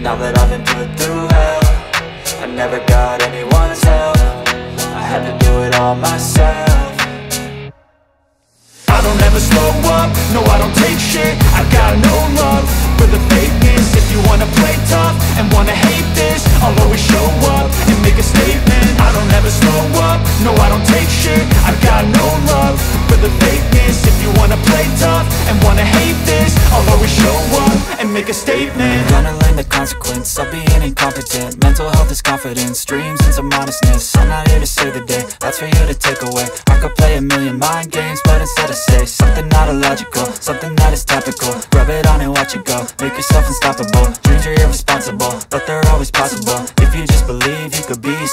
now that I've been put through hell I never got anyone's help. I had to do it all myself. I don't ever slow up, no I don't confidence, dreams and some honestness I'm not here to save the day, that's for you to take away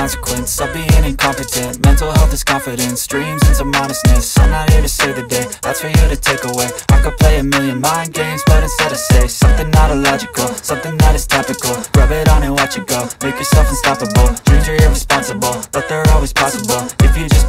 consequence of being incompetent. Mental health is confidence, dreams and some honestness I'm not here to save the day, that's for you to take away. I could play a million mind games, but instead I say Something not illogical, something that is topical. Rub it on and watch it go, make yourself unstoppable. Dreams are irresponsible, but they're always possible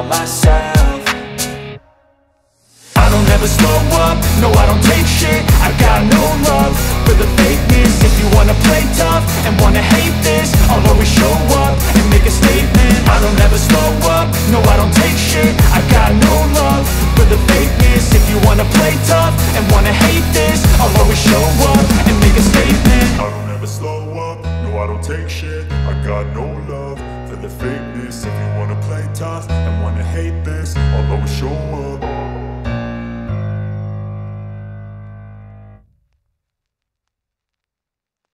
myself. I don't ever slow up, no I don't